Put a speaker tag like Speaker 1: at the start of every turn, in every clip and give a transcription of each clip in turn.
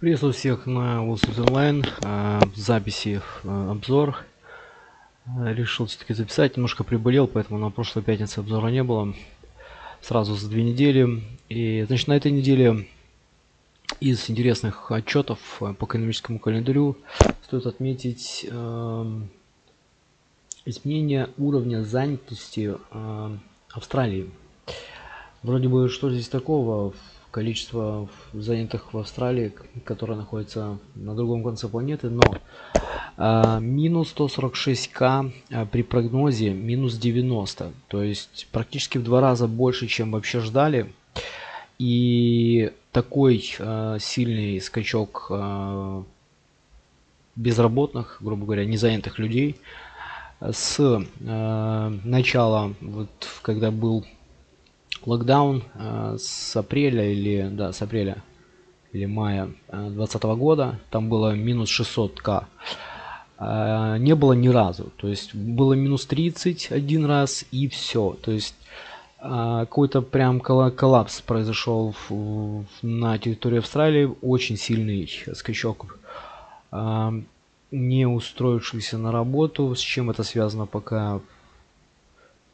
Speaker 1: Приветствую всех на Wall Street Online. А, в записи а, обзор. А, решил все-таки записать. Немножко приболел, поэтому на прошлой пятнице обзора не было. Сразу за две недели. И, значит, на этой неделе из интересных отчетов по экономическому календарю стоит отметить э, изменение уровня занятости э, Австралии. Вроде бы, что здесь такого? Количество занятых в Австралии, которая находится на другом конце планеты, но э, минус 146к э, при прогнозе минус 90, то есть практически в два раза больше, чем вообще ждали. И такой э, сильный скачок э, безработных, грубо говоря, незанятых людей с э, начала, вот когда был локдаун э, с апреля или да с апреля или мая 2020 э, года. Там было минус 600 к э, не было ни разу. То есть было минус 30 один раз и все то есть какой-то прям коллапс произошел на территории Австралии очень сильный скачок не устроившихся на работу. С чем это связано пока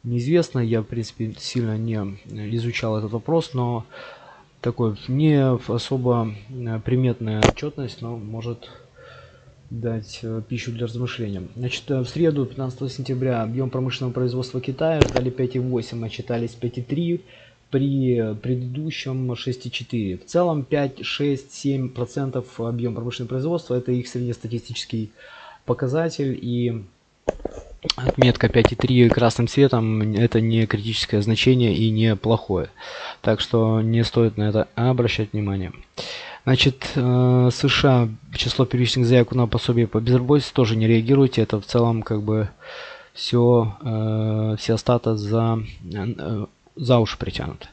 Speaker 1: неизвестно. Я, в принципе, сильно не изучал этот вопрос, но такой не особо э, приметная отчетность, но может дать э, пищу для размышления. Значит, э, в среду, 15 сентября, объем промышленного производства Китая ждали 5,8, отчитались 5,3 при предыдущем 6,4. В целом 5, 6, 7 процентов объем промышленного производства это их среднестатистический показатель и отметка 5,3 красным цветом это не критическое значение и не плохое. Так что не стоит на это обращать внимание. Значит, э, США число первичных заявок на пособие по безработице тоже не реагируйте. Это в целом как бы все, э, все стата за, э, за уши притянуты.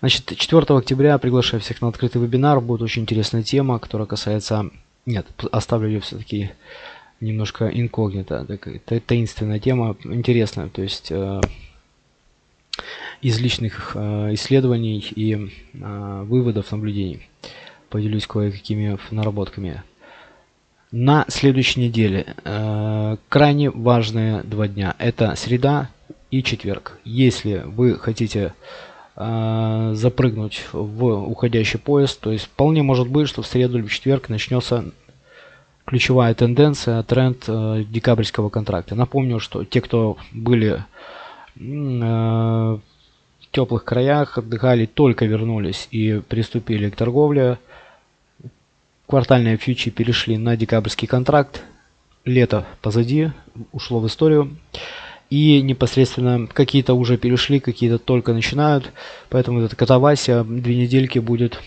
Speaker 1: Значит, 4 октября приглашаю всех на открытый вебинар. Будет очень интересная тема, которая касается... Нет, оставлю ее все-таки немножко инкогнито, такая таинственная тема, интересная, то есть э, из личных э, исследований и э, выводов, наблюдений. Поделюсь кое-какими наработками. На следующей неделе э, крайне важные два дня. Это среда и четверг. Если вы хотите э, запрыгнуть в уходящий поезд, то есть вполне может быть, что в среду или в четверг начнется ключевая тенденция, тренд э, декабрьского контракта. Напомню, что те, кто были э, в теплых краях, отдыхали, только вернулись и приступили к торговле. Квартальные фьючи перешли на декабрьский контракт. Лето позади, ушло в историю. И непосредственно какие-то уже перешли, какие-то только начинают. Поэтому эта катавасия две недельки будет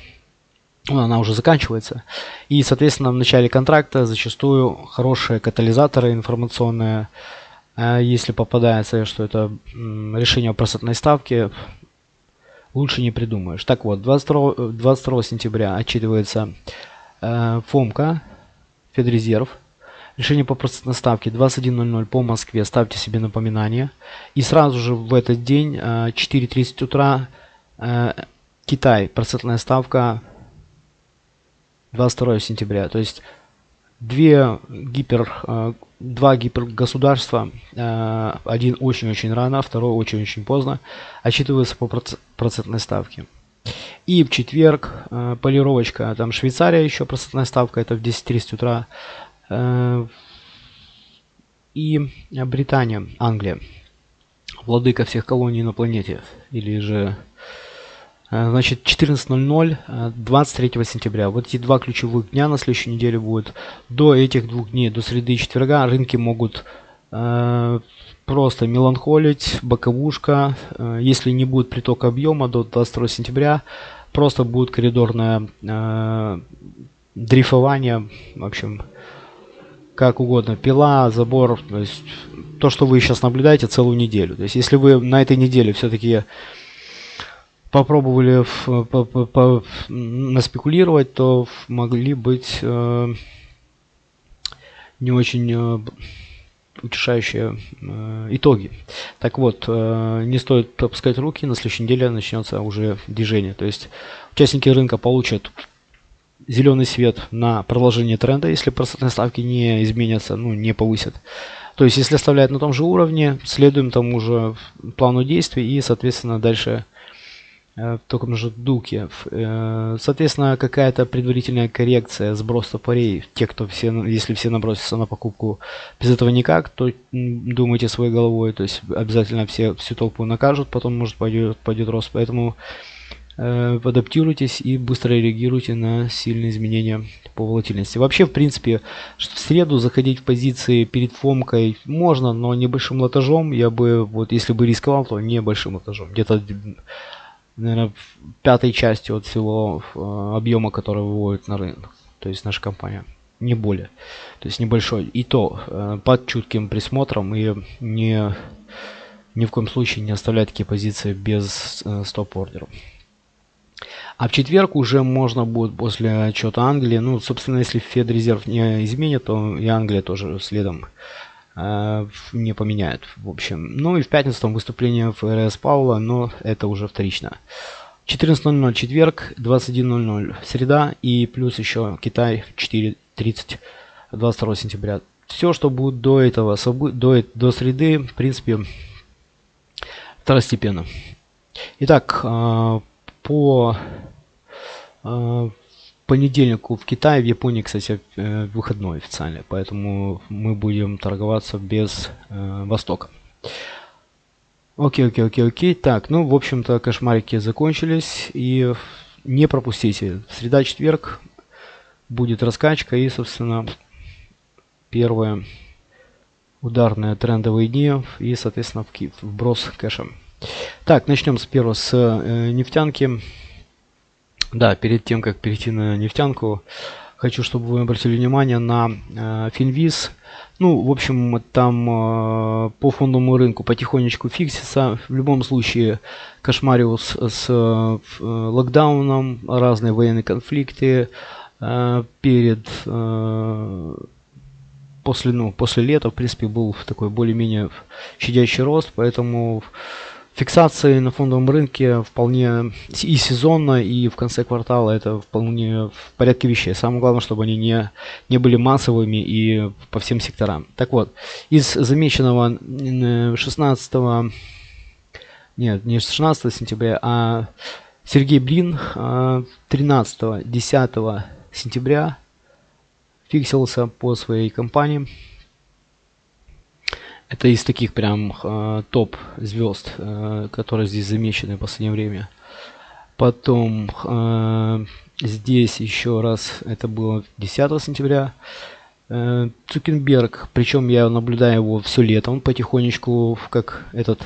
Speaker 1: она уже заканчивается. И, соответственно, в начале контракта зачастую хорошие катализаторы информационные, а если попадается, что это решение о процентной ставке, лучше не придумаешь. Так вот, 22, 22 сентября отчитывается э, ФОМКа, Федрезерв. Решение по процентной ставке 21.00 по Москве. Ставьте себе напоминание. И сразу же в этот день, э, 4.30 утра, э, Китай, процентная ставка 22 сентября. То есть две гипер, э, два гипергосударства, э, один очень-очень рано, второй очень-очень поздно, отчитываются по процентной ставке. И в четверг э, полировочка, там Швейцария еще процентная ставка, это в 10.30 утра. И Британия, Англия, владыка всех колоний на планете, или же значит, 14.00, 23 э, сентября. Вот эти два ключевых дня на следующей неделе будут. До этих двух дней, до среды и четверга, рынки могут э, просто меланхолить, боковушка. Э, если не будет притока объема до 22 сентября, просто будет коридорное э, дрейфование. В общем, как угодно. Пила, забор. То есть то, что вы сейчас наблюдаете целую неделю. То есть если вы на этой неделе все-таки попробовали в, по, по, по, наспекулировать, то могли быть э, не очень э, утешающие э, итоги. Так вот, э, не стоит пропускать руки, на следующей неделе начнется уже движение. То есть участники рынка получат зеленый свет на продолжение тренда, если процентные ставки не изменятся, ну, не повысят. То есть, если оставляют на том же уровне, следуем тому же плану действий и, соответственно, дальше Э, в таком же духе. Э, соответственно, какая-то предварительная коррекция, сброс топорей. Те, кто все, если все набросятся на покупку без этого никак, то думайте своей головой. То есть обязательно все, всю толпу накажут, потом может пойдет, пойдет рост. Поэтому э, адаптируйтесь и быстро реагируйте на сильные изменения по волатильности. Вообще, в принципе, в среду заходить в позиции перед фомкой можно, но небольшим лотажом я бы, вот если бы рисковал, то небольшим лотажом. Где-то наверное, пятой части от всего э, объема, который выводит на рынок. То есть наша компания. Не более. То есть небольшой. И то э, под чутким присмотром и не, ни в коем случае не оставлять такие позиции без э, стоп-ордеров. А в четверг уже можно будет после отчета Англии, ну, собственно, если Федрезерв не изменит, то и Англия тоже следом не поменяют, в общем. Ну и в пятницу там выступление ФРС Паула, но это уже вторично. 14.00 четверг, 21.00 среда и плюс еще Китай 4.30 22 сентября. Все, что будет до этого, до, до среды, в принципе, второстепенно. Итак, э, по понедельнику в Китае, в Японии, кстати, э, выходной официальный, поэтому мы будем торговаться без э, Востока. Окей, окей, окей, окей. Так, ну, в общем-то, кошмарики закончились. И не пропустите. Среда-четверг будет раскачка. И, собственно, первые ударные трендовые дни. И, соответственно, вброс кэша. Так, начнем с первого, с э, нефтянки. Да, перед тем, как перейти на нефтянку, хочу, чтобы вы обратили внимание на э, Финвиз. Ну, в общем, там э, по фондовому рынку потихонечку фиксится. В любом случае, кошмариус с э, локдауном, разные военные конфликты э, перед э, после, ну, после лета, в принципе, был такой более-менее щадящий рост, поэтому Фиксации на фондовом рынке вполне и сезонно, и в конце квартала это вполне в порядке вещей. Самое главное, чтобы они не, не были массовыми и по всем секторам. Так вот, из замеченного 16 нет, не 16 сентября, а Сергей Блин 13-10 сентября фиксился по своей компании это из таких прям э, топ звезд, э, которые здесь замечены в последнее время. Потом э, здесь еще раз, это было 10 сентября. Э, Цукенберг, причем я наблюдаю его все лето, он потихонечку, как этот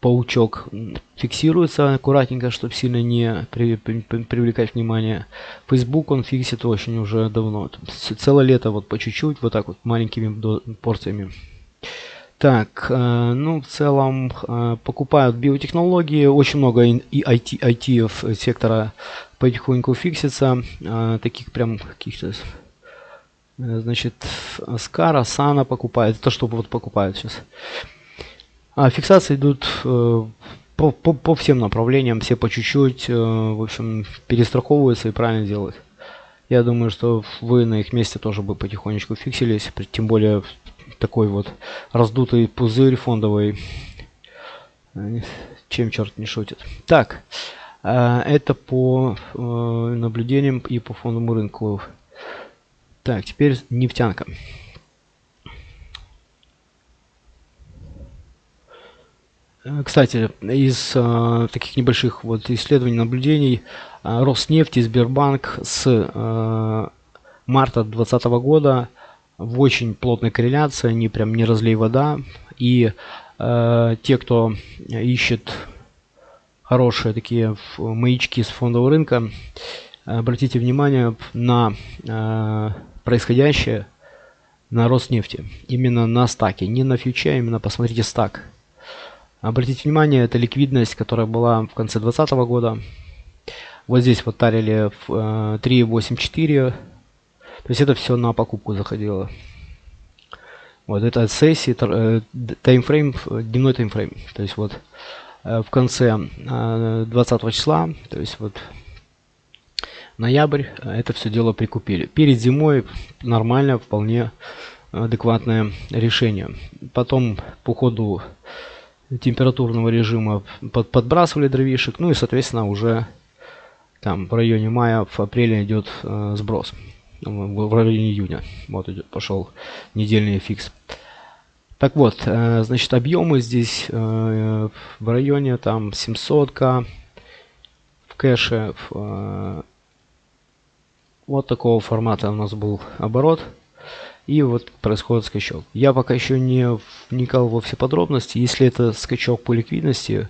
Speaker 1: паучок, фиксируется аккуратненько, чтобы сильно не при, при, привлекать внимание. Facebook он фиксит очень уже давно. Целое лето вот по чуть-чуть, вот так вот маленькими порциями. Так, э, ну, в целом э, покупают биотехнологии, очень много и IT, IT сектора потихоньку фиксится, э, таких прям каких-то, значит, Скара, Сана покупает, то, что вот покупают сейчас. А фиксации идут по, по, по всем направлениям, все по чуть-чуть, в общем, перестраховываются и правильно делают. Я думаю, что вы на их месте тоже бы потихонечку фиксились, тем более такой вот раздутый пузырь фондовый. Чем черт не шутит. Так, э, это по э, наблюдениям и по фондовому рынку. Так, теперь нефтянка. Э, кстати, из э, таких небольших вот исследований, наблюдений, э, Роснефть и Сбербанк с э, марта 2020 года в очень плотной корреляции, они прям не разлей вода. И э, те, кто ищет хорошие такие маячки с фондового рынка, обратите внимание на э, происходящее на Роснефти. Именно на стаке, не на фьюче, а именно посмотрите стак. Обратите внимание, это ликвидность, которая была в конце 2020 года. Вот здесь вот тарили в э, 3.84 то есть это все на покупку заходило. Вот это сессии, э, таймфрейм, дневной таймфрейм. То есть вот э, в конце 20 э, числа, то есть вот ноябрь это все дело прикупили. Перед зимой нормально, вполне адекватное решение. Потом по ходу температурного режима под, подбрасывали дровишек, ну и соответственно уже там в районе мая, в апреле идет сброс. В районе июня. Вот пошел недельный фикс. Так вот, э, значит, объемы здесь э, в районе там 700к в кэше. В, э, вот такого формата у нас был оборот. И вот происходит скачок. Я пока еще не вникал во все подробности. Если это скачок по ликвидности,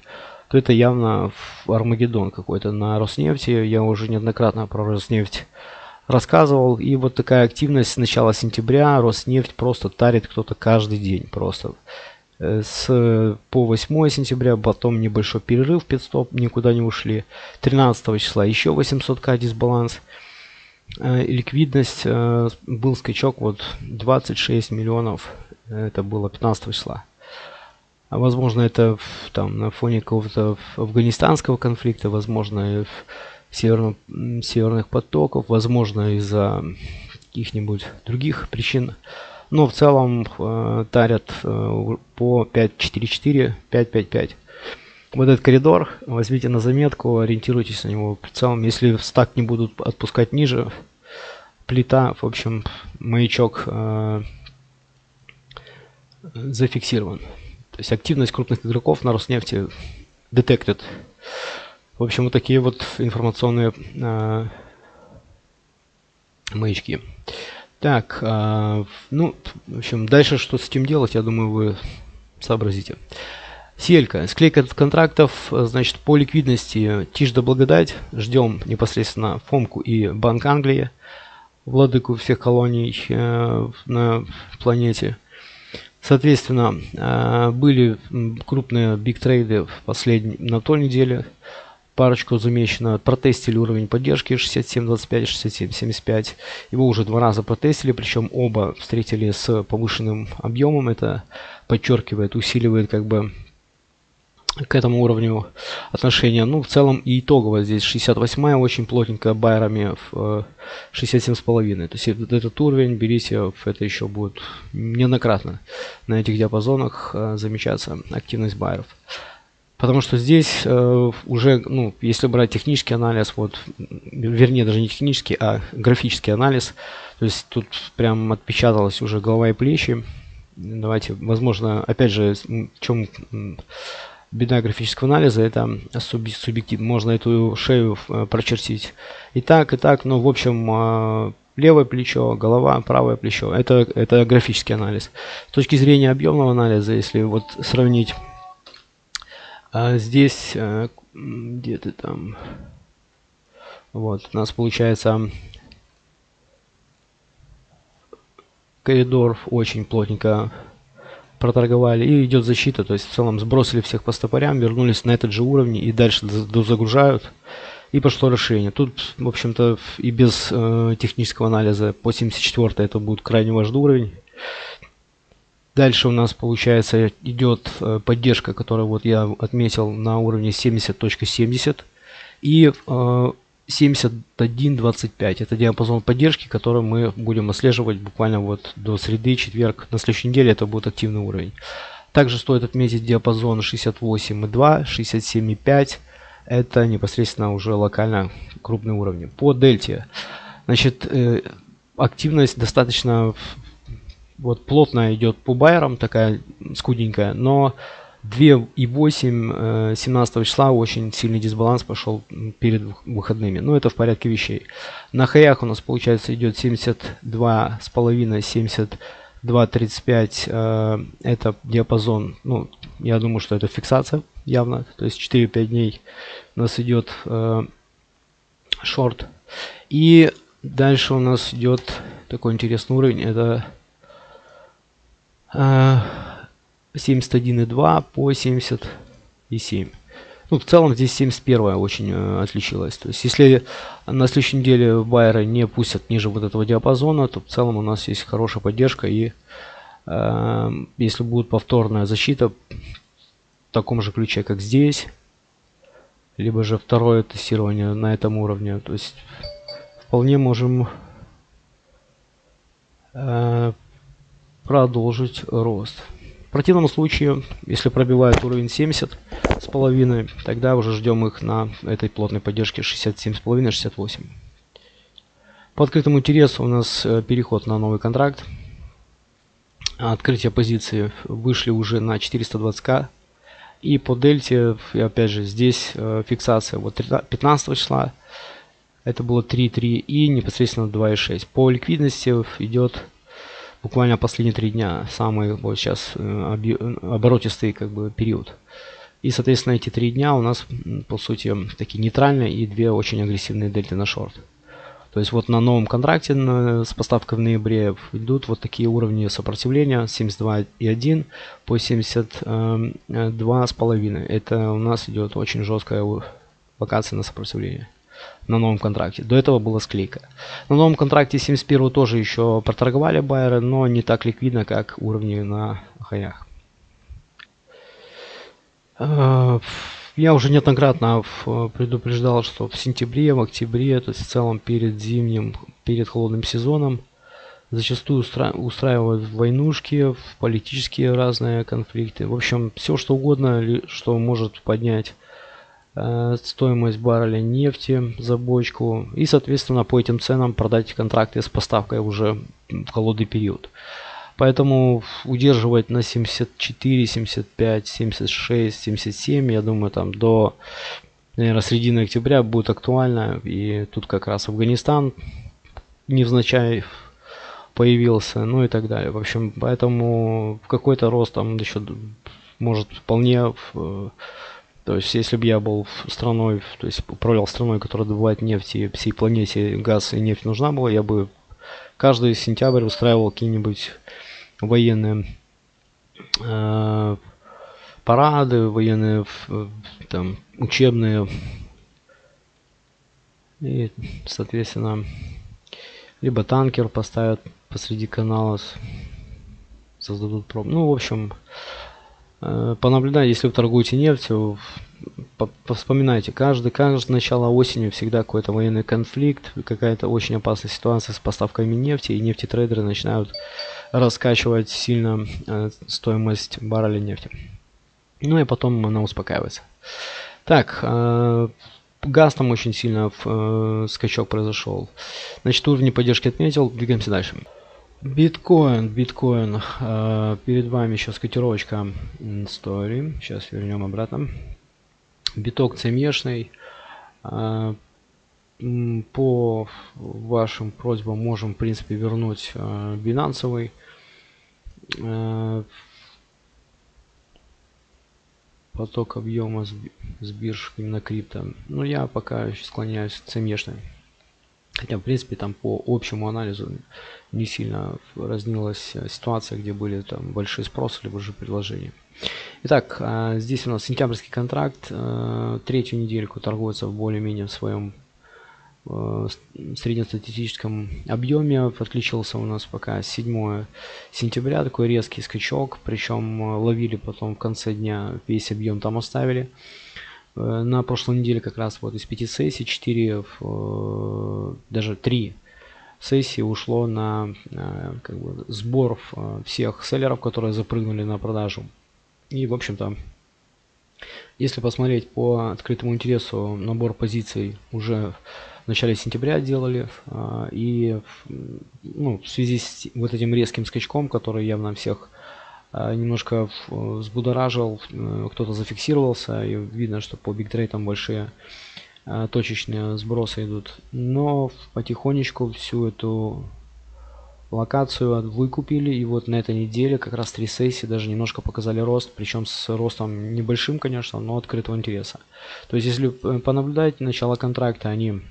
Speaker 1: то это явно Армагеддон какой-то на Роснефти. Я уже неоднократно про Роснефть рассказывал. И вот такая активность с начала сентября. Роснефть просто тарит кто-то каждый день. Просто э, с по 8 сентября, потом небольшой перерыв, 500 никуда не ушли. 13 числа еще 800к дисбаланс. Э, ликвидность, э, был скачок вот 26 миллионов, это было 15 числа. А возможно это там на фоне какого-то афганистанского конфликта, возможно в северном, северных потоков, возможно из-за каких-нибудь других причин. Но в целом э, тарят э, по 5.4.4, 5.5.5. Вот этот коридор, возьмите на заметку, ориентируйтесь на него. В целом, если стак не будут отпускать ниже, плита, в общем, маячок э, зафиксирован. То есть активность крупных игроков на Роснефти detected. В общем, вот такие вот информационные э, маячки. Так, э, ну, в общем, дальше что с этим делать, я думаю, вы сообразите. Селька. Склейка контрактов, значит, по ликвидности тишь да благодать. Ждем непосредственно Фомку и Банк Англии, владыку всех колоний э, на планете. Соответственно, э, были крупные биг трейды в последней, на той неделе. Парочку замечено. Протестили уровень поддержки 67.25 67.75. Его уже два раза протестили, причем оба встретили с повышенным объемом. Это подчеркивает, усиливает как бы к этому уровню отношения. Ну, в целом и итогово здесь 68 очень плотненькая байерами в 67,5. То есть этот, этот уровень берите, это еще будет неоднократно на этих диапазонах э, замечаться активность байеров. Потому что здесь э, уже, ну, если брать технический анализ, вот, вернее, даже не технический, а графический анализ, то есть тут прям отпечаталась уже голова и плечи. Давайте, возможно, опять же, в чем беда графического анализа это субъективно. Можно эту шею э, прочертить и так, и так, но в общем э, левое плечо, голова, правое плечо. Это, это графический анализ. С точки зрения объемного анализа, если вот сравнить а здесь где-то там вот у нас получается коридор очень плотненько проторговали и идет защита, то есть в целом сбросили всех по стопорям, вернулись на этот же уровень и дальше загружают и пошло расширение. Тут, в общем-то, и без э, технического анализа по 74 это будет крайне важный уровень. Дальше у нас получается идет э, поддержка, которую вот я отметил на уровне 70.70 .70, и э, 71.25. Это диапазон поддержки, который мы будем отслеживать буквально вот до среды, четверг. На следующей неделе это будет активный уровень. Также стоит отметить диапазон 68.2, 67.5. Это непосредственно уже локально крупные уровни. По дельте. Значит, э, активность достаточно вот плотно идет по байерам, такая скуденькая, но 2,8 17 э, числа очень сильный дисбаланс пошел перед выходными. Но это в порядке вещей. На хаях у нас получается идет 72 с половиной 72.35 э, это диапазон. Ну, я думаю, что это фиксация явно. То есть 4-5 дней у нас идет э, шорт. И дальше у нас идет такой интересный уровень. Это 71,2 по 77. Ну, в целом здесь 71 очень э, отличилась. То есть, если на следующей неделе байеры не пустят ниже вот этого диапазона, то в целом у нас есть хорошая поддержка. И э, если будет повторная защита в таком же ключе, как здесь, либо же второе тестирование на этом уровне, то есть вполне можем э, продолжить рост. В противном случае, если пробивают уровень 70 с половиной, тогда уже ждем их на этой плотной поддержке 67,5-68. По открытому интересу у нас э, переход на новый контракт. Открытие позиции вышли уже на 420к. И по дельте, и опять же, здесь э, фиксация вот 15 числа. Это было 3.3 и непосредственно 2.6. По ликвидности идет буквально последние три дня самый вот сейчас э, оборотистый как бы период. И, соответственно, эти три дня у нас, по сути, такие нейтральные и две очень агрессивные дельты на шорт. То есть вот на новом контракте с поставкой в ноябре идут вот такие уровни сопротивления 72,1 по 72,5. Это у нас идет очень жесткая локация на сопротивление на новом контракте. До этого была склейка. На новом контракте 71 тоже еще проторговали байеры, но не так ликвидно, как уровни на хаях. А, я уже неоднократно предупреждал, что в сентябре, в октябре, то есть в целом перед зимним, перед холодным сезоном, зачастую устра устраивают войнушки, политические разные конфликты. В общем, все что угодно, что может поднять э, стоимость барреля нефти за бочку. И, соответственно, по этим ценам продать контракты с поставкой уже в холодный период. Поэтому удерживать на 74, 75, 76, 77, я думаю, там до, наверное, середины октября будет актуально. И тут как раз Афганистан невзначай появился, ну и так далее. В общем, поэтому какой-то рост там еще может вполне то есть, если бы я был страной, то есть управлял страной, которая добывает нефть, и всей планете газ и нефть нужна была, я бы каждый сентябрь устраивал какие-нибудь военные э, парады, военные там учебные. И соответственно либо танкер поставят посреди канала создадут проб ну в общем э, понаблюдайте если вы торгуете нефтью вспоминайте, каждый, каждое начало осени всегда какой-то военный конфликт, какая-то очень опасная ситуация с поставками нефти, и нефтетрейдеры начинают раскачивать сильно э, стоимость барреля нефти. Ну и потом она успокаивается. Так, э, газ там очень сильно скачок произошел. Значит, уровни поддержки отметил, двигаемся дальше. Биткоин, биткоин. Э, перед вами сейчас котировочка истории. Сейчас вернем обратно. Биток цемешный. Э, по вашим просьбам можем, в принципе, вернуть э, бинансовый. Поток объема с бирж именно крипто. Но я пока склоняюсь к цемешной. Хотя, в принципе, там по общему анализу не сильно разнилась ситуация, где были там большие спросы, либо же предложения. Итак, э, здесь у нас сентябрьский контракт. Э, третью недельку торгуется в более-менее в своем среднестатистическом объеме подключился у нас пока 7 сентября такой резкий скачок причем э, ловили потом в конце дня весь объем там оставили э, на прошлой неделе как раз вот из 5 сессий 4 э, даже 3 сессии ушло на как бы, сбор всех селлеров которые запрыгнули на продажу и в общем-то если посмотреть по открытому интересу набор позиций уже в начале сентября делали. А, и ну, в связи с вот этим резким скачком, который явно всех немножко взбудоражил, э, кто-то зафиксировался, и видно, что по бигтрейтам большие точечные сбросы идут. Но потихонечку всю эту локацию выкупили и вот на этой неделе как раз три сессии даже немножко показали рост причем с ростом небольшим конечно но открытого интереса то есть если понаблюдать начало контракта они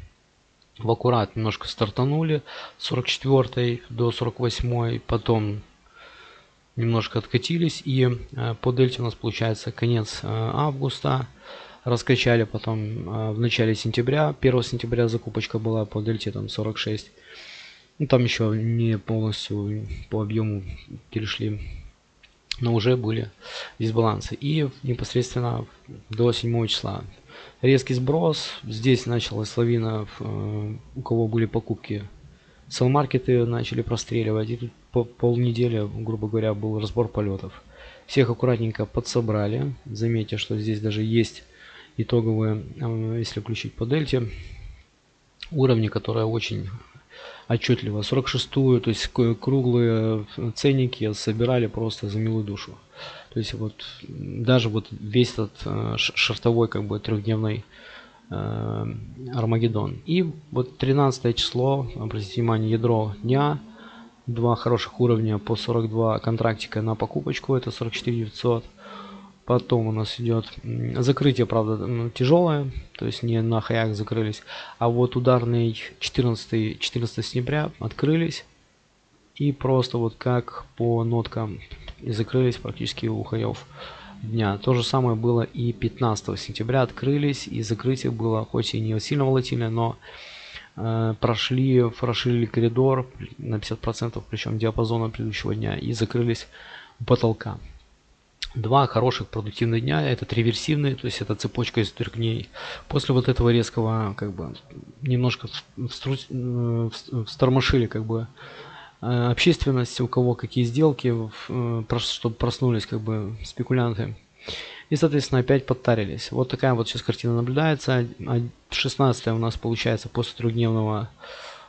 Speaker 1: в аккурат немножко стартанули 44 до 48 потом немножко откатились и э, по дельте у нас получается конец э, августа раскачали потом э, в начале сентября 1 сентября закупочка была по дельте там 46 ну, там еще не полностью по объему перешли но уже были дисбалансы и непосредственно до 7 числа резкий сброс. Здесь началась лавина, э, у кого были покупки. Селл-маркеты начали простреливать. И тут по полнедели, грубо говоря, был разбор полетов. Всех аккуратненько подсобрали. Заметьте, что здесь даже есть итоговые, э, если включить по дельте, уровни, которые очень отчетливо. 46-ю, то есть круглые ценники собирали просто за милую душу. То есть вот даже вот весь этот э, шартовой как бы трехдневный э, Армагеддон. И вот 13 число, обратите внимание, ядро дня, два хороших уровня по 42 контрактика на покупочку, это 44 900. Потом у нас идет закрытие, правда, тяжелое, то есть не на хаях закрылись. А вот ударный 14, 14 сентября открылись. И просто вот как по ноткам закрылись практически у хаев дня. То же самое было и 15 сентября. Открылись и закрытие было хоть и не сильно волатильное, но э, прошли, расширили коридор на 50%, причем диапазона предыдущего дня и закрылись у потолка. Два хороших продуктивных дня, это реверсивные, то есть это цепочка из трех дней. После вот этого резкого, как бы, немножко э, встормошили, как бы, э, общественность, у кого какие сделки, э, чтобы проснулись, как бы, спекулянты. И, соответственно, опять подтарились. Вот такая вот сейчас картина наблюдается. 16 у нас получается после трехдневного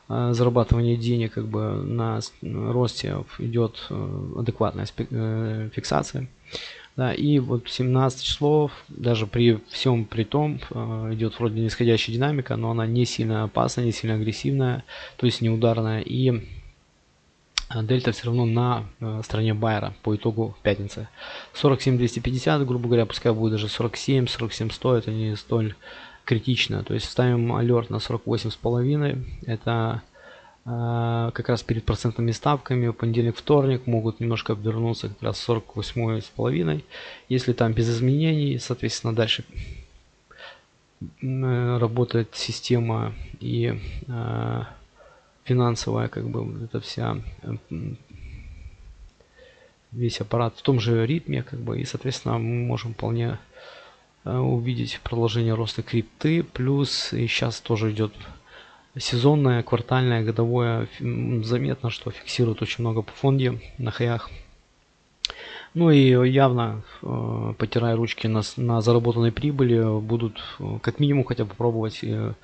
Speaker 1: зарабатывания денег как бы на росте идет адекватная фиксация. Да, и вот 17 числов, даже при всем при том, э, идет вроде нисходящая динамика, но она не сильно опасная, не сильно агрессивная, то есть не ударная. И э, дельта все равно на э, стороне байера по итогу пятницы. 47-250, грубо говоря, пускай будет даже 47, 47-100, это не столь критично. То есть ставим алерт на 48,5, это а, как раз перед процентными ставками, понедельник, вторник могут немножко обвернуться как раз 48 с половиной. Если там без изменений, соответственно, дальше э, работает система и э, финансовая, как бы, эта вся весь аппарат в том же ритме, как бы, и, соответственно, мы можем вполне э, увидеть продолжение роста крипты, плюс и сейчас тоже идет сезонное, квартальное, годовое. Заметно, что фиксируют очень много по фонде на хаях. Ну и явно, э, потирая ручки на, на заработанной прибыли, будут э, как минимум хотя бы пробовать э,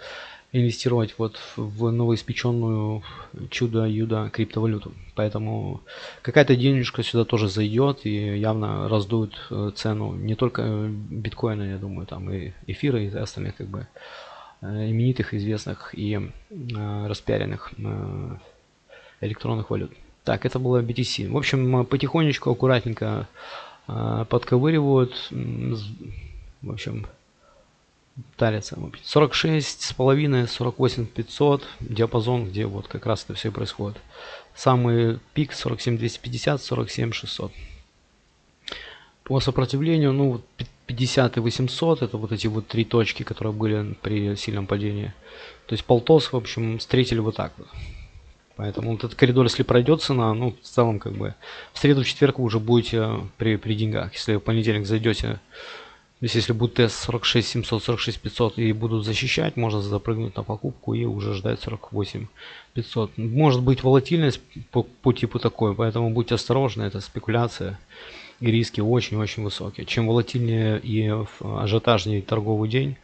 Speaker 1: инвестировать вот в новоиспеченную чудо-юдо криптовалюту. Поэтому какая-то денежка сюда тоже зайдет и явно раздует цену не только биткоина, я думаю, там и эфира и остальных как бы Э, именитых, известных и э, распиаренных э, электронных валют. Так, это было BTC. В общем, потихонечку, аккуратненько подковыривают. В общем, тарится. 46 с половиной, 48 500 диапазон, где вот как раз это все происходит. Самый пик 47 250, 47 600. По сопротивлению, ну, 50 и 800, это вот эти вот три точки, которые были при сильном падении. То есть полтос, в общем, встретили вот так вот. Поэтому вот этот коридор, если пройдет цена, ну, в целом, как бы, в среду, в четверг вы уже будете при, при деньгах. Если в понедельник зайдете, то есть если будет тест 46 700, 46 500 и будут защищать, можно запрыгнуть на покупку и уже ждать 48 500. Может быть волатильность по, по типу такой, поэтому будьте осторожны, это спекуляция и риски очень-очень высокие. Чем волатильнее и ажиотажнее торговый день,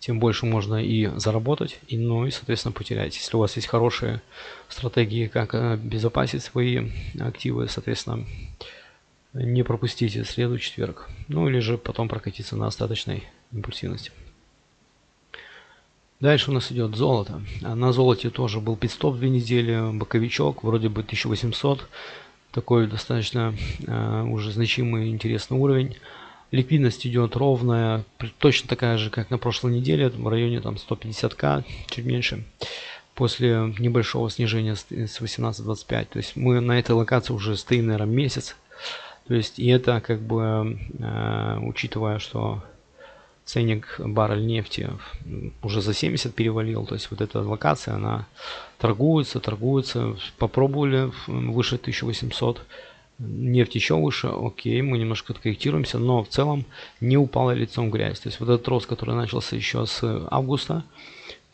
Speaker 1: тем больше можно и заработать, и, ну и, соответственно, потерять. Если у вас есть хорошие стратегии, как обезопасить свои активы, соответственно, не пропустите среду, четверг. Ну или же потом прокатиться на остаточной импульсивности. Дальше у нас идет золото. На золоте тоже был пидстоп две недели, боковичок, вроде бы 1800 такой достаточно э, уже значимый интересный уровень. Ликвидность идет ровная, точно такая же, как на прошлой неделе, в районе там 150к, чуть меньше, после небольшого снижения с 18-25. То есть мы на этой локации уже стоим, наверное, месяц. То есть и это как бы, э, учитывая, что ценник баррель нефти уже за 70 перевалил. То есть вот эта локация, она торгуется, торгуется. Попробовали выше 1800 Нефть еще выше, окей, мы немножко откорректируемся, но в целом не упала лицом грязь. То есть вот этот рост, который начался еще с августа,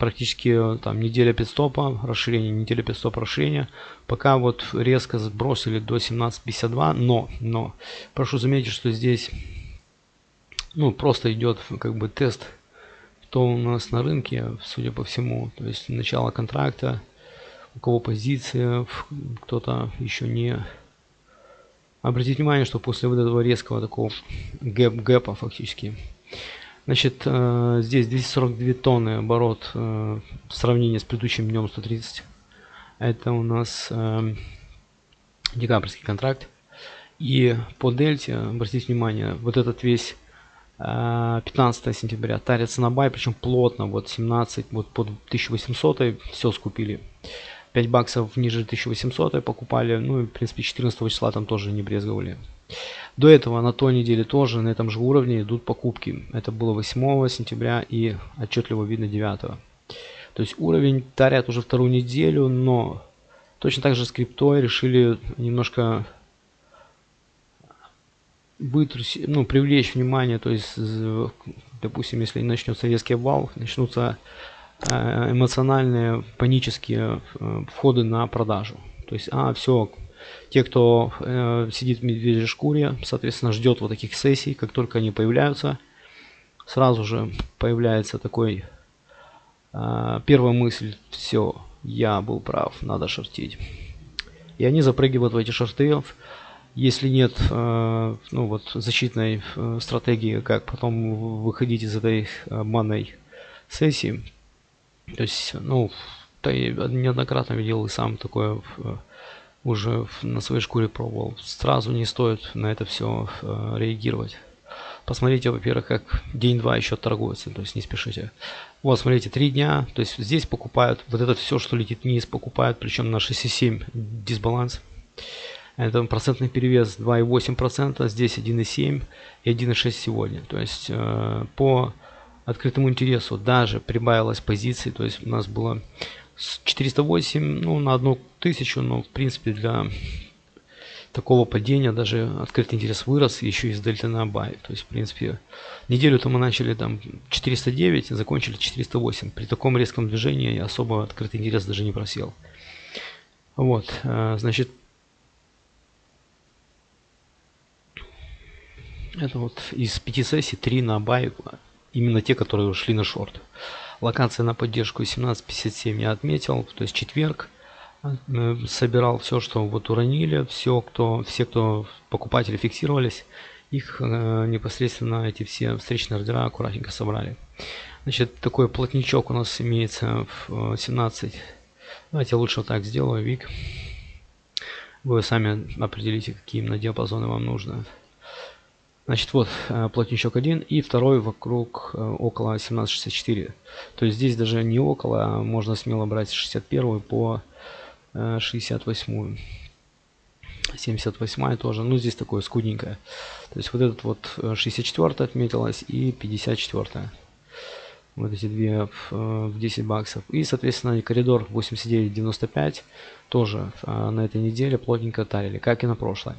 Speaker 1: практически там неделя пидстопа, расширение, неделя пидстопа, расширение, пока вот резко сбросили до 17.52, но, но, прошу заметить, что здесь, ну, просто идет как бы тест, кто у нас на рынке, судя по всему, то есть начало контракта, у кого позиция, кто-то еще не. Обратите внимание, что после вот этого резкого такого гэп гэпа фактически, значит, э, здесь 242 тонны оборот э, в сравнении с предыдущим днем 130. Это у нас э, декабрьский контракт. И по дельте, обратите внимание, вот этот весь 15 э, сентября тарится на бай, причем плотно, вот 17, вот под 1800 все скупили. 5 баксов ниже 1800 покупали. Ну и в принципе 14 числа там тоже не брезговали. До этого на той неделе тоже на этом же уровне идут покупки. Это было 8 сентября и отчетливо видно 9. То есть уровень тарят уже вторую неделю, но точно так же с криптой решили немножко вытрусить, ну, привлечь внимание, то есть, допустим, если начнется резкий обвал, начнутся Э, эмоциональные панические э, входы на продажу. То есть, а, все, те, кто э, сидит в медвежьей шкуре, соответственно, ждет вот таких сессий, как только они появляются, сразу же появляется такой э, первая мысль, все, я был прав, надо шортить. И они запрыгивают в эти шорты, если нет э, ну, вот, защитной э, стратегии, как потом выходить из этой обманной сессии, то есть, ну, ты неоднократно видел и сам такое уже на своей шкуре пробовал. Сразу не стоит на это все э, реагировать. Посмотрите, во-первых, как день-два еще торгуется, то есть не спешите. Вот, смотрите, три дня, то есть здесь покупают, вот это все, что летит вниз, покупают, причем на 6,7 дисбаланс. Это процентный перевес 2,8%, здесь 1,7 и 1,6 сегодня. То есть э, по открытому интересу даже прибавилась позиций, то есть у нас было 408 ну, на одну тысячу, но в принципе для такого падения даже открытый интерес вырос еще из дельта на бай. То есть в принципе неделю-то мы начали там 409, закончили 408. При таком резком движении особо открытый интерес даже не просел. Вот, э, значит, это вот из пяти сессий 3 на бай именно те, которые ушли на шорт. Локация на поддержку 17.57 я отметил, то есть четверг. Э, собирал все, что вот уронили, все, кто, все, кто покупатели фиксировались, их э, непосредственно эти все встречные ордера аккуратненько собрали. Значит, такой плотничок у нас имеется в 17. Э, Давайте лучше вот так сделаю, Вик. Вы сами определите, какие именно диапазоны вам нужны. Значит, вот э, плотничок один и второй вокруг э, около 1764. То есть здесь даже не около, а можно смело брать 61 по 68. Э, 78 тоже, ну здесь такое скудненькое. То есть вот этот вот 64 отметилась и 54. Вот эти две в 10 баксов. И, соответственно, коридор 89.95 тоже на этой неделе плотненько тарили, как и на прошлой.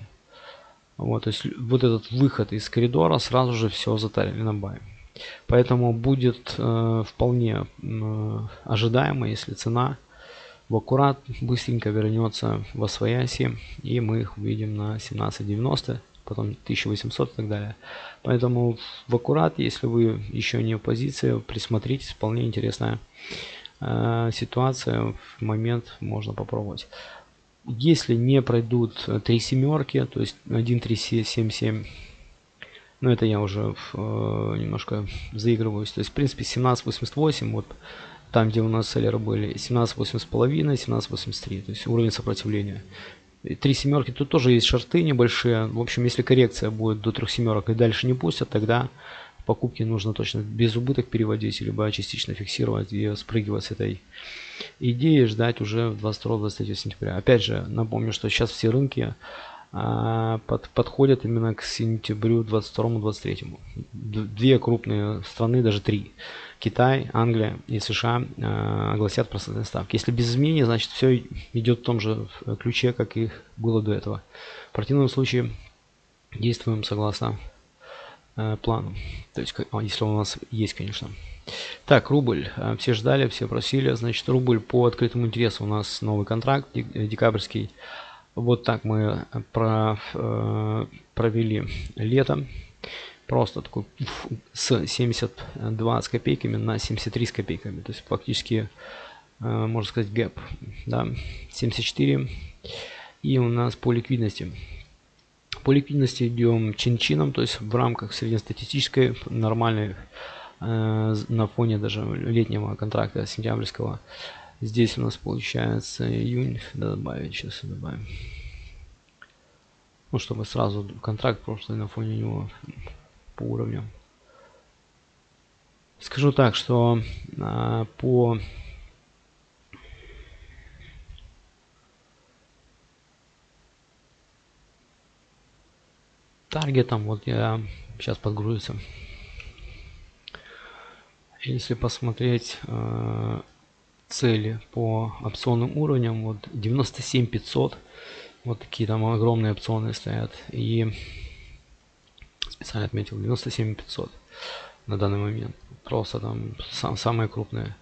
Speaker 1: Вот, то есть вот этот выход из коридора сразу же все затарили на бай. Поэтому будет э, вполне э, ожидаемо, если цена в аккурат быстренько вернется в освояси, и мы их увидим на 17.90, потом 1800 и так далее. Поэтому в аккурат, если вы еще не в позиции, присмотритесь, вполне интересная э, ситуация, в момент можно попробовать. Если не пройдут э, три семерки, то есть 1, 3, 7, 7, ну это я уже э, немножко заигрываюсь. То есть в принципе 17.88, вот там где у нас селлеры были, 17.8 половиной, 17.83, то есть уровень сопротивления. Три семерки, тут тоже есть шарты небольшие. В общем, если коррекция будет до трех семерок и дальше не пустят, тогда покупки нужно точно без убыток переводить, либо частично фиксировать и спрыгивать с этой идеи, ждать уже 22-23 сентября. Опять же, напомню, что сейчас все рынки а, под, подходят именно к сентябрю 22-23. Две крупные страны, даже три. Китай, Англия и США а, огласят процентные ставки. Если без изменений, значит все идет в том же ключе, как и было до этого. В противном случае действуем согласно э, плану. То есть, если у нас есть, конечно. Так, рубль. Все ждали, все просили. Значит, рубль по открытому интересу у нас новый контракт декабрьский вот так мы э, про, э, провели лето. Просто такой с 72 с копейками на 73 с копейками. То есть фактически, э, можно сказать, гэп. Да, 74. И у нас по ликвидности. По ликвидности идем чин-чином, то есть в рамках среднестатистической, нормальной, э, на фоне даже летнего контракта сентябрьского Здесь у нас получается июнь. Добавить, сейчас добавим. Ну, чтобы сразу контракт прошлый на фоне него по уровню. Скажу так, что а, по таргетам, вот я сейчас подгрузится. Если посмотреть э, цели по опционным уровням. Вот 97 500. Вот такие там огромные опционы стоят. И специально отметил 97 500 на данный момент. Просто там сам, самые крупные.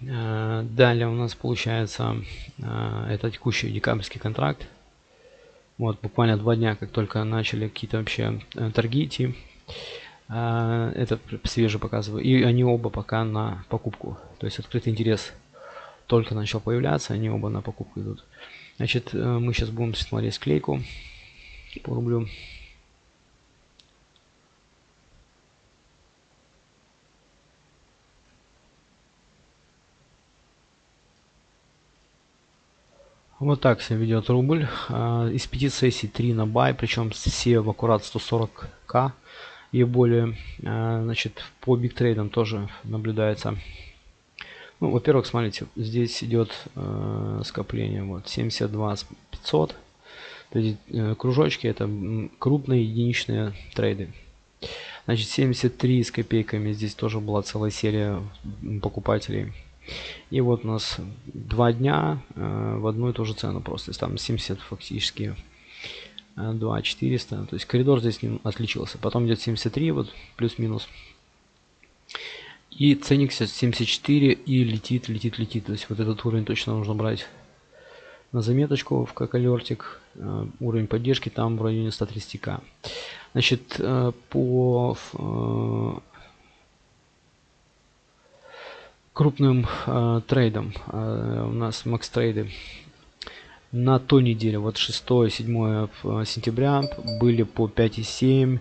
Speaker 1: Э, далее у нас получается э, это текущий декабрьский контракт. Вот буквально два дня, как только начали какие-то вообще э, торги идти. А, это свеже показываю. И они оба пока на покупку. То есть открытый интерес только начал появляться, они оба на покупку идут. Значит, э, мы сейчас будем смотреть склейку по рублю. Вот так себя ведет рубль. А, из пяти сессий 3 на бай, причем все в аккурат 140к и более. А, значит, по бигтрейдам тоже наблюдается. Ну, во-первых, смотрите, здесь идет э, скопление вот 72 500. Эти э, кружочки это крупные единичные трейды. Значит, 73 с копейками. Здесь тоже была целая серия покупателей. И вот у нас два дня э, в одну и ту же цену просто. Там 70 фактически 2 400 то есть коридор здесь не отличился. Потом идет 73 вот плюс-минус. И ценник 74 и летит летит летит. То есть вот этот уровень точно нужно брать на заметочку в как алертик э, уровень поддержки там в районе 130к значит э, по э, крупным э, трейдам э, у нас макс трейды на той неделе, вот 6-7 э, сентября, были по 5,7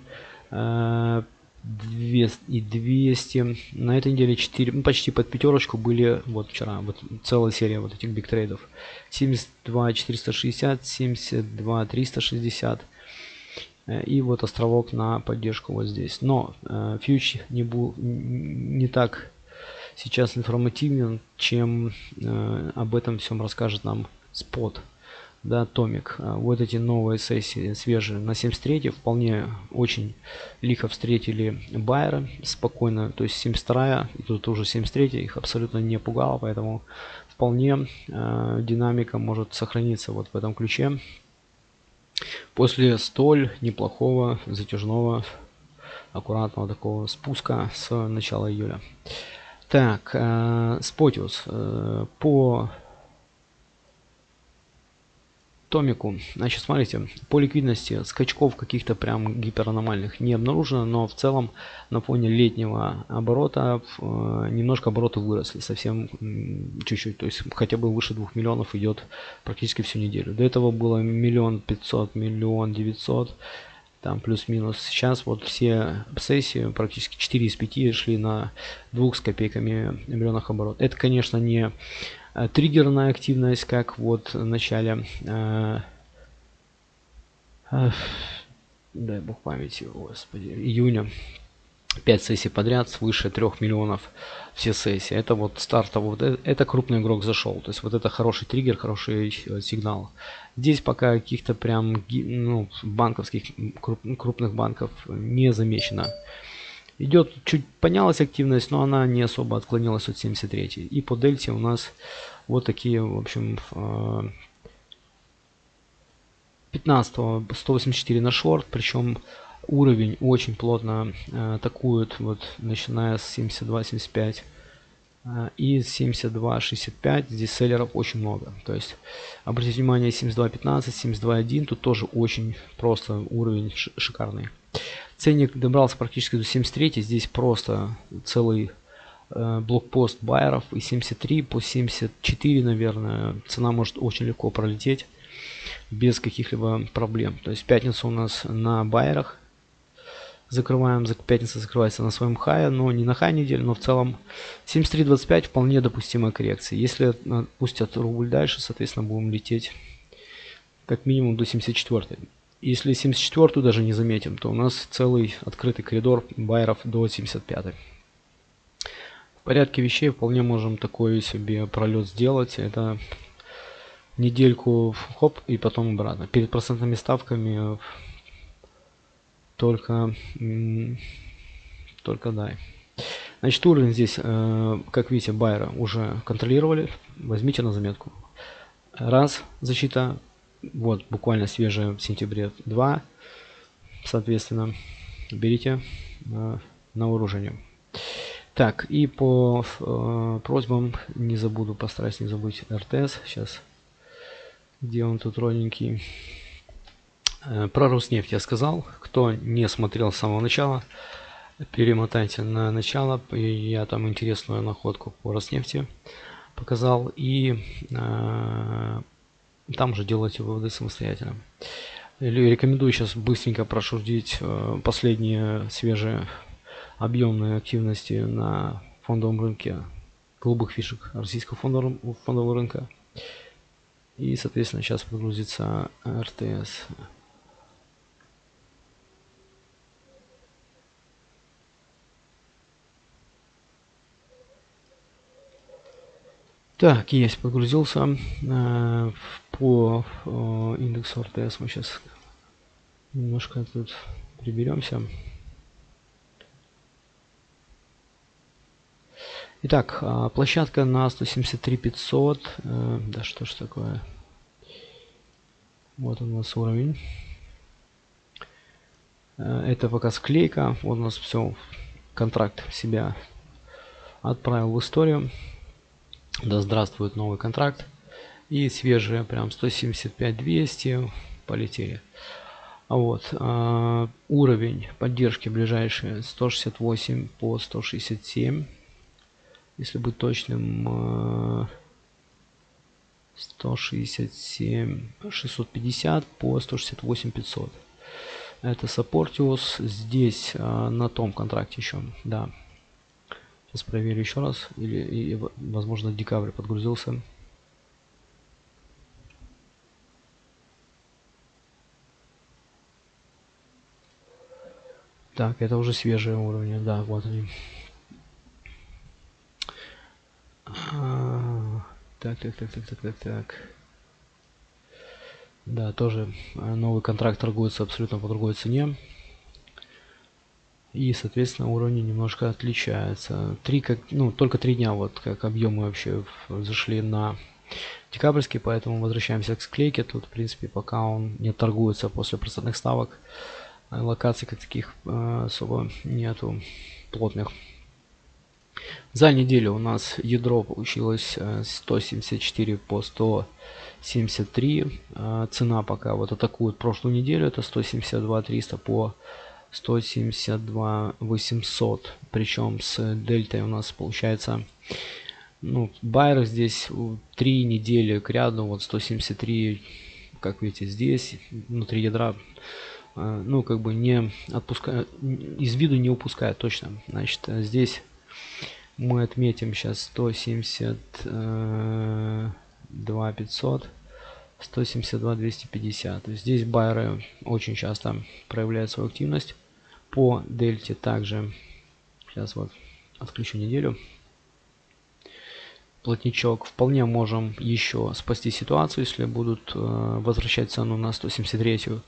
Speaker 1: и 200. Э, на этой неделе 4, ну, почти под пятерочку были, вот вчера, вот целая серия вот этих биг трейдов. 72 460, 72 360 и вот островок на поддержку вот здесь. Но э, фьюч не, был, не так сейчас информативен, чем э, об этом всем расскажет нам спот да, томик. А, вот эти новые сессии свежие на 73 вполне очень лихо встретили Байера спокойно. То есть 72 и тут уже 73 их абсолютно не пугало, поэтому вполне э, динамика может сохраниться вот в этом ключе. После столь неплохого затяжного аккуратного такого спуска с начала июля. Так, э, Спотиус. Э, по томику. Значит, смотрите, по ликвидности скачков каких-то прям гипераномальных не обнаружено, но в целом на фоне летнего оборота э, немножко обороты выросли, совсем чуть-чуть, то есть хотя бы выше 2 миллионов идет практически всю неделю. До этого было миллион пятьсот, миллион девятьсот, там плюс-минус. Сейчас вот все сессии, практически 4 из 5 шли на 2 с копейками миллионах оборот. Это, конечно, не триггерная активность, как вот в начале э, э, дай бог памяти, господи, июня. 5 сессий подряд свыше 3 миллионов все сессии. Это вот стартовый, вот это, крупный игрок зашел. То есть вот это хороший триггер, хороший э, сигнал. Здесь пока каких-то прям ну, банковских, крупных банков не замечено. Идет, чуть поднялась активность, но она не особо отклонилась от 73. И по дельте у нас вот такие, в общем, 15 184 на шорт, причем уровень очень плотно э, атакуют, вот начиная с 72-75 э, и 72-65 здесь селлеров очень много. То есть обратите внимание 72-15, 72-1, тут тоже очень просто уровень шикарный. Ценник добрался практически до 73, здесь просто целый э, блокпост байеров и 73 по 74, наверное, цена может очень легко пролететь без каких-либо проблем. То есть пятница у нас на байерах, закрываем, пятница закрывается на своем хае, но не на хай неделю, но в целом 73.25 вполне допустимая коррекция. Если отпустят рубль дальше, соответственно, будем лететь как минимум до 74. Если 74 даже не заметим, то у нас целый открытый коридор байеров до 75. В порядке вещей вполне можем такой себе пролет сделать. Это недельку хоп и потом обратно. Перед процентными ставками только, только дай. Значит, уровень здесь, э, как видите, байера уже контролировали. Возьмите на заметку. Раз, защита. Вот, буквально свежая в сентябре. Два, соответственно, берите э, на вооружение. Так, и по э, просьбам не забуду, постараюсь не забыть РТС. Сейчас, где он тут родненький. Э, про Роснефть я сказал. Кто не смотрел с самого начала, перемотайте на начало. Я там интересную находку по Роснефти показал. И э, там же делайте выводы самостоятельно. Рекомендую сейчас быстренько прошурдить э, последние свежие объемные активности на фондовом рынке голубых фишек российского фондового, рынка. И, соответственно, сейчас подгрузится РТС. Так, есть, подгрузился. Э, по э, индексу РТС мы сейчас немножко тут приберемся. Итак, э, площадка на 173 500. Э, да что ж такое? Вот у нас уровень. Это пока склейка. Вот у нас все. Контракт себя отправил в историю. Да здравствует новый контракт. И свежие прям 175-200 полетели. А вот э, уровень поддержки ближайшие 168 по 167. Если быть точным, э, 167 650 по 168 500. Это Supportius. Здесь э, на том контракте еще, да, Сейчас проверю еще раз. Или, и, возможно, декабрь подгрузился. Так, это уже свежие уровни. Да, вот они. А, так, так, так, так, так, так, так. Да, тоже новый контракт торгуется абсолютно по другой цене и соответственно уровни немножко отличаются. Три как ну только три дня вот как объемы вообще зашли на декабрьский поэтому возвращаемся к склейке. Тут в принципе пока он не торгуется после процентных ставок локаций как таких э, особо нету плотных. За неделю у нас ядро получилось 174 э, по 173 э, цена пока вот атакует прошлую неделю это 172 300 по 172 800 причем с дельтой у нас получается ну байер здесь три недели к ряду вот 173 как видите здесь внутри ядра э, ну как бы не отпускает из виду не упускает точно. Значит здесь мы отметим сейчас 172 500 172 250 то есть здесь байеры очень часто проявляют свою активность по дельте также Сейчас вот отключу неделю. Плотничок. Вполне можем еще спасти ситуацию, если будут э, возвращать цену на 173. То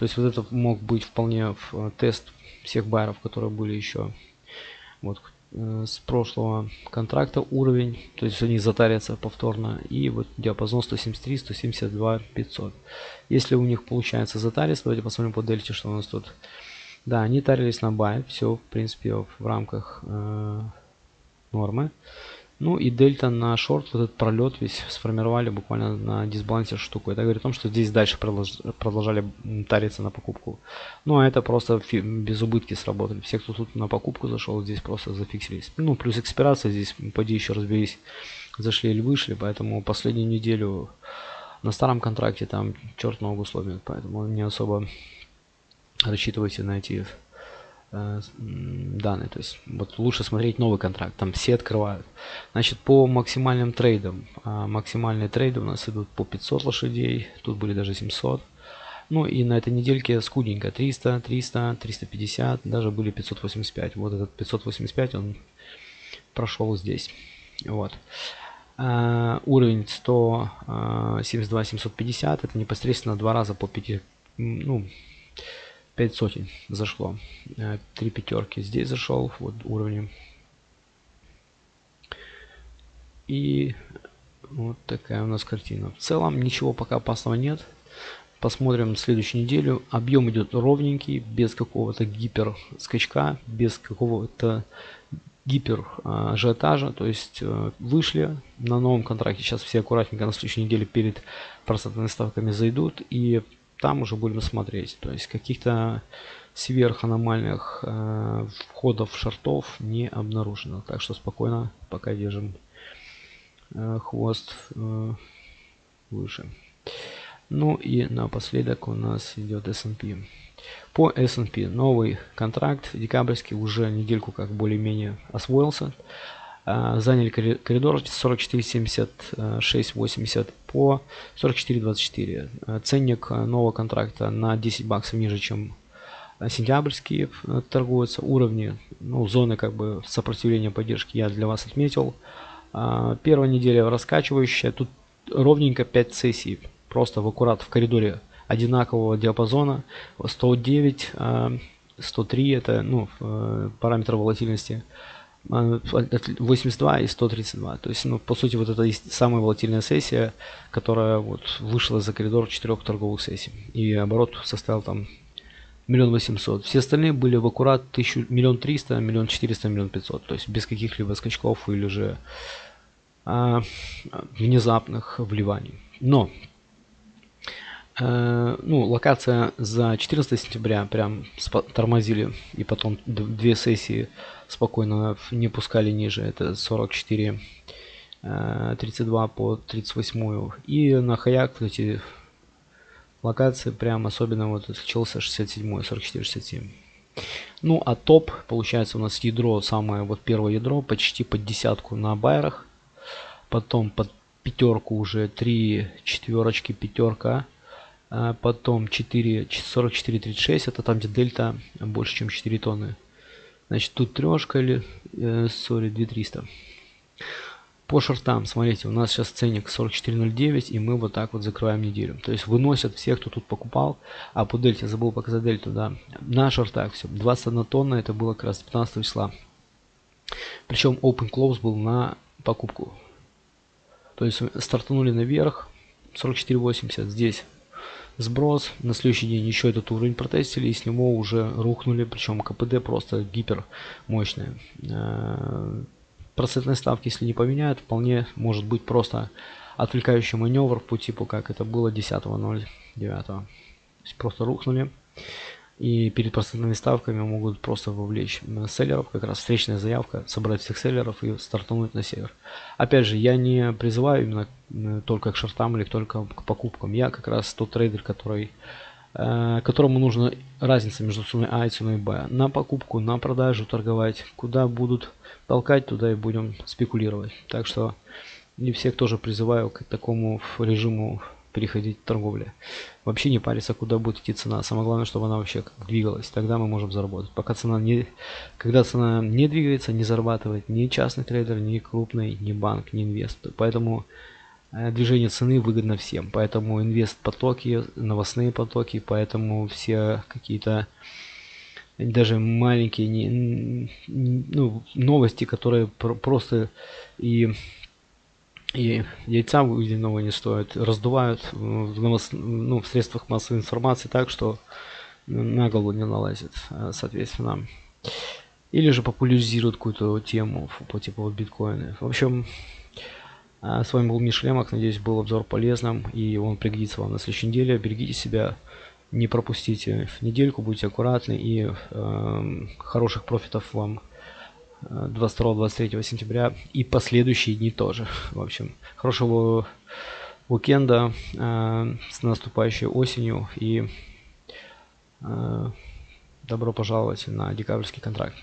Speaker 1: есть вот это мог быть вполне в, э, тест всех байеров, которые были еще вот с прошлого контракта уровень, то есть они затарятся повторно, и вот диапазон 173, 172, 500. Если у них получается затариться, давайте посмотрим по дельте, что у нас тут. Да, они тарились на бай, все в принципе в рамках э, нормы. Ну и дельта на шорт, вот этот пролет весь сформировали буквально на дисбалансе штуку. Это говорит о том, что здесь дальше продолжали тариться на покупку. Ну а это просто без убытки сработали. Все, кто тут на покупку зашел, здесь просто зафиксились. Ну плюс экспирация здесь, поди еще разберись, зашли или вышли. Поэтому последнюю неделю на старом контракте там черт ногу сломит. Поэтому не особо рассчитывайте на эти данные. То есть вот лучше смотреть новый контракт, там все открывают. Значит, по максимальным трейдам, а, максимальные трейды у нас идут по 500 лошадей, тут были даже 700. Ну и на этой недельке скудненько 300, 300, 350, даже были 585. Вот этот 585 он прошел здесь. Вот. Uh, уровень 172 750 это непосредственно два раза по 5 ну 5 сотен зашло. Э, три пятерки здесь зашел, вот уровни. И вот такая у нас картина. В целом ничего пока опасного нет. Посмотрим следующую неделю. Объем идет ровненький, без какого-то гипер скачка, без какого-то гипер ажиотажа. То есть э, вышли на новом контракте. Сейчас все аккуратненько на следующей неделе перед процентными ставками зайдут. И там уже будем смотреть. То есть каких-то сверханомальных э, входов шартов не обнаружено. Так что спокойно пока держим э, хвост э, выше. Ну и напоследок у нас идет S&P. По S&P новый контракт декабрьский уже недельку как более-менее освоился. А, заняли коридор 44.76.80 по 44.24. А, ценник нового контракта на 10 баксов ниже, чем сентябрьские э, торгуются. Уровни, ну, зоны как бы сопротивления поддержки я для вас отметил. А, первая неделя раскачивающая. Тут ровненько 5 сессий. Просто в аккурат в коридоре одинакового диапазона. 109, 103 это ну, э, параметр волатильности. 82 и 132. То есть, ну, по сути, вот это самая волатильная сессия, которая вот вышла за коридор четырех торговых сессий. И оборот составил там миллион восемьсот. Все остальные были в аккурат тысячу, миллион триста, миллион четыреста, миллион пятьсот. То есть без каких-либо скачков или же а, внезапных вливаний. Но ну, локация за 14 сентября прям тормозили и потом две сессии спокойно не пускали ниже. Это 44, 32 э, по 38. И на хаяк эти локации прям особенно вот отличился 67, 44, 67. Ну, а топ, получается, у нас ядро, самое вот первое ядро, почти под десятку на байерах. Потом под пятерку уже 3 четверочки, пятерка. А потом 4, 44, 36, это там, где дельта больше, чем 4 тонны. Значит, тут трешка или, э, sorry, 2300. По шортам, смотрите, у нас сейчас ценник 44.09, и мы вот так вот закрываем неделю. То есть выносят всех, кто тут покупал. А по дельте, забыл показать дельту, да. На шортах все, 21 тонна, это было как раз 15 числа. Причем open close был на покупку. То есть стартанули наверх, 44.80 здесь сброс. На следующий день еще этот уровень протестили и с него уже рухнули. Причем КПД просто гипер мощное. Э, процентные ставки, если не поменяют, вполне может быть просто отвлекающий маневр по типу, как это было 10.09. То есть просто рухнули и перед процентными ставками могут просто вовлечь селлеров, как раз встречная заявка, собрать всех селлеров и стартануть на север. Опять же, я не призываю именно только к шортам или только к покупкам. Я как раз тот трейдер, который э, которому нужна разница между ценой А и ценой Б. На покупку, на продажу торговать. Куда будут толкать, туда и будем спекулировать. Так что не всех тоже призываю к такому режиму переходить к торговле. Вообще не париться, куда будет идти цена. Самое главное, чтобы она вообще двигалась. Тогда мы можем заработать. Пока цена не, когда цена не двигается, не зарабатывает ни частный трейдер, ни крупный, ни банк, ни инвестор. Поэтому э, движение цены выгодно всем. Поэтому инвест потоки, новостные потоки, поэтому все какие-то даже маленькие не, ну, новости, которые просто и и яйца выеденного не стоят, раздувают в, новос... ну, в средствах массовой информации так, что на голову не налазит, а, соответственно. Или же популяризируют какую-то тему по типу вот биткоины. В общем, а, с вами был Миша Лемок. Надеюсь, был обзор полезным и он пригодится вам на следующей неделе. Берегите себя, не пропустите недельку, будьте аккуратны и э, хороших профитов вам 22-23 сентября и последующие дни тоже. В общем, хорошего уикенда э, с наступающей осенью и э, добро пожаловать на декабрьский контракт.